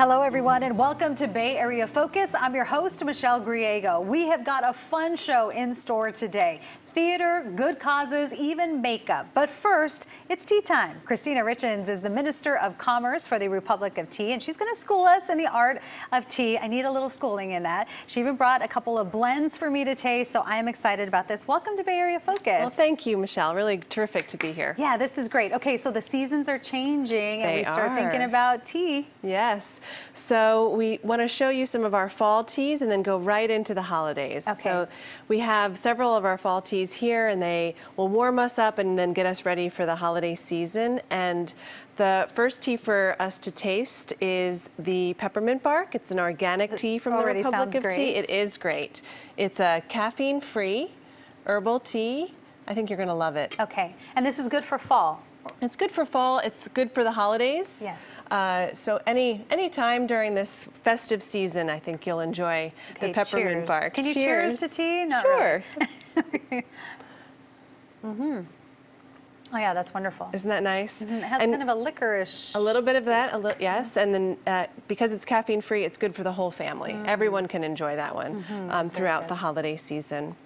Hello, everyone, and welcome to Bay Area Focus. I'm your host, Michelle Griego. We have got a fun show in store today theater, good causes, even makeup. But first, it's tea time. Kristina Richens is the Minister of Commerce for the Republic of Tea, and she's going to school us in the art of tea. I need a little schooling in that. She even brought a couple of blends for me to taste, so I am excited about this. Welcome to Bay Area Focus. Well, thank you, Michelle. Really terrific to be here. Yeah, this is great. Okay, so the seasons are changing, they and we start are. thinking about tea. Yes. So we want to show you some of our fall teas and then go right into the holidays. Okay. So we have several of our fall teas here and they will warm us up and then get us ready for the holiday season. And the first tea for us to taste is the peppermint bark. It's an organic tea from the Republic of Tea. It is great. It's a caffeine-free herbal tea. I think you're going to love it. Okay, and this is good for fall. It's good for fall. It's good for the holidays. Yes. Uh, so any any time during this festive season, I think you'll enjoy Okay, the peppermint cheers. bark. Can you cheers to tea? Not sure. really. Mm-hmm. Oh yeah, that's wonderful. Isn't that nice? Mm-hmm. It has and kind of a licorice. a little bit of that, a li- yes, mm-hmm. and then uh, because it's caffeine free, it's good for the whole family. Mm. Everyone can enjoy that one um, throughout the holiday season.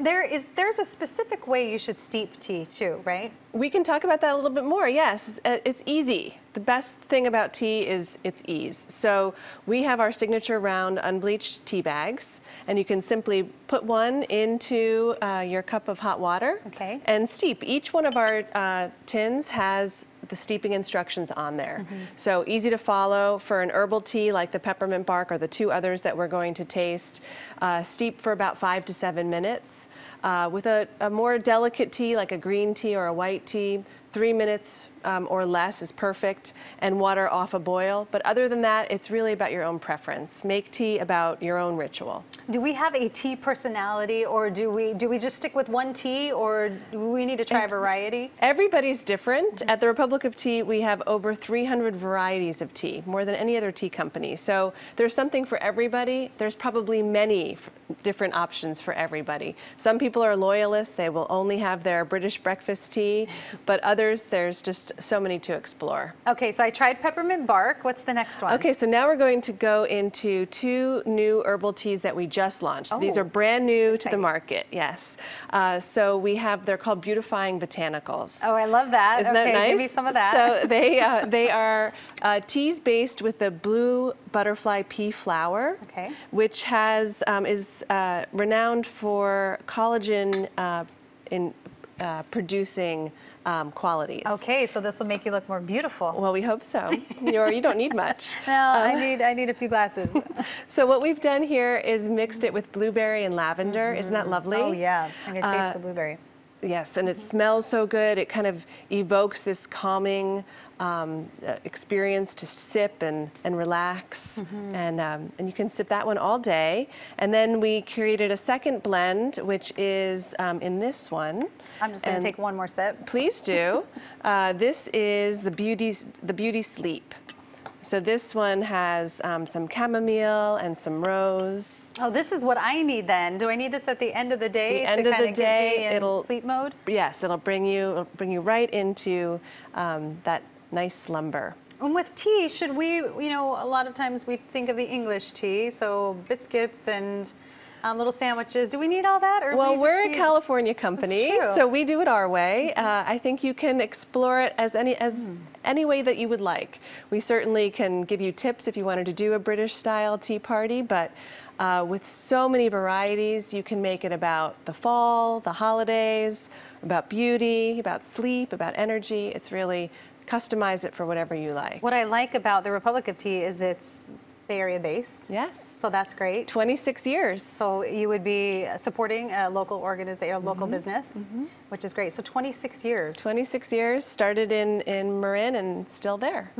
There is there's a specific way you should steep tea too, right? We can talk about that a little bit more. Yes, Uh, it's easy. The best thing about tea is its ease. So we have our signature round unbleached tea bags, and you can simply put one into uh, your cup of hot water Okay. and steep. Each one of our uh, tins has the steeping instructions on there. So easy to follow for an herbal tea like the peppermint bark or the two others that we're going to taste. Uh, steep for about five to seven minutes. Uh, with a, a more delicate tea like a green tea or a white tea, three minutes um, or less is perfect, and water off a boil. But other than that, it's really about your own preference. Make tea about your own ritual. Do we have a tea personality, or do we do we just stick with one tea, or do we need to try a variety? Everybody's different. At the Republic of Tea, we have over 300 varieties of tea, more than any other tea company. So there's something for everybody. There's probably many different options for everybody. Some people are loyalists, they will only have their British breakfast tea, but others, there's just so many to explore. Okay, so I tried peppermint bark. What's the next one? Okay, so now we're going to go into two new herbal teas that we just launched. These Oh, are brand new to the market, yes. Uh, so we have, they're called Beautifying Botanicals. Oh, I love that. Isn't okay, that nice? give me some of that. So they uh, they are uh, teas based with the blue butterfly pea flower, Okay. which has um, is uh, renowned for collagen uh, in uh, producing um, qualities. okay, so this will make you look more beautiful. Well, we hope so. You're, you don't need much. no, I need I need a few glasses. So what we've done here is mixed it with blueberry and lavender. Isn't that lovely? oh yeah, I'm gonna taste Uh, the blueberry. Yes, and it smells so good. It kind of evokes this calming um, uh, experience to sip and, and relax. Mm-hmm. And, um, and you can sip that one all day. And then we created a second blend, which is um, in this one. I'm just gonna And take one more sip. Please do. uh, this is the beauty, the beauty sleep. So this one has um, some chamomile and some rose. Oh, this is what I need then. Do I need this at the end of the day The to end of the day, get me in it'll- sleep mode? Yes, it'll bring you it'll bring you right into um, that nice slumber. And with tea, should we, you know, a lot of times we think of the English tea, so biscuits and um, little sandwiches. Do we need all that? Or Well, we we're a need- California company, so we do it our way. Uh, I think you can explore it as any as any way that you would like. We certainly can give you tips if you wanted to do a British style tea party, but uh, with so many varieties, you can make it about the fall, the holidays, about beauty, about sleep, about energy. It's really customize it for whatever you like. What I like about the Republic of Tea is it's Bay Area based. Yes, So that's great. 26 years. So you would be supporting a local organization, a Mm-hmm. local business, which is great. So 26 years, 26 years, started in, in Marin and still there.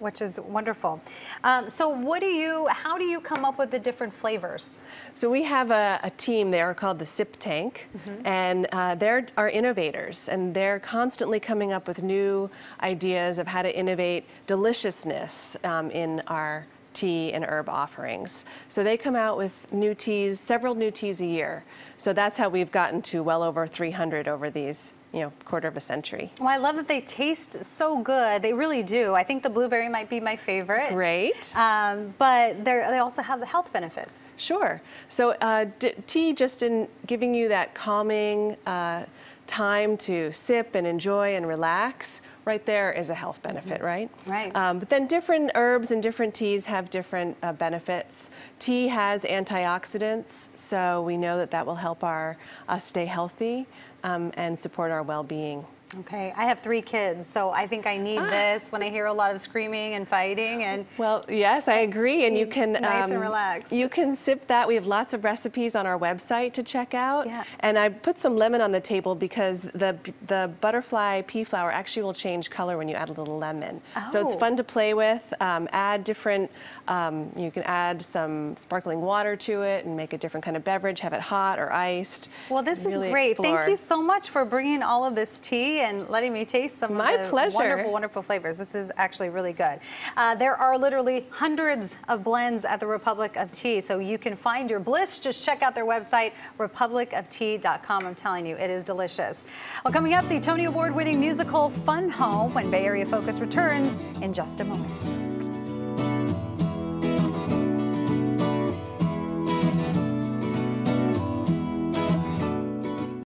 which is wonderful. Um, so what do you, how do you come up with the different flavors? So we have a, a team there called the SIP Tank, and uh, they're our innovators, and they're constantly coming up with new ideas of how to innovate deliciousness um, in our tea and herb offerings. So they come out with new teas, several new teas a year. So that's how we've gotten to well over 300 over these you know, quarter of a century. Well, I love that they taste so good. They really do. I think the blueberry might be my favorite. Great. Um, but they also have the health benefits. Sure. So uh, tea, just in giving you that calming uh, time to sip and enjoy and relax, right there is a health benefit, mm-hmm. right? Right. Um, but then different herbs and different teas have different uh, benefits. Tea has antioxidants, so we know that that will help our us stay healthy um, and support our well-being. Okay, I have three kids, so I think I need ah. this when I hear a lot of screaming and fighting. And well, yes, I agree, and you can nice um, and relaxed. You can sip that. We have lots of recipes on our website to check out. Yeah. And I put some lemon on the table because the the butterfly pea flower actually will change color when you add a little lemon. Oh. So it's fun to play with. Um, add different. Um, you can add some sparkling water to it and make a different kind of beverage. Have it hot or iced. Well, this really is great. Explore. Thank you so much for bringing all of this tea and letting me taste some My of the pleasure. wonderful, wonderful flavors. This is actually really good. Uh, there are literally hundreds of blends at the Republic of Tea, so you can find your bliss. Just check out their website, republicoftea.com. I'm telling you, it is delicious. Well, coming up, the Tony Award winning musical Fun Home when Bay Area Focus returns in just a moment.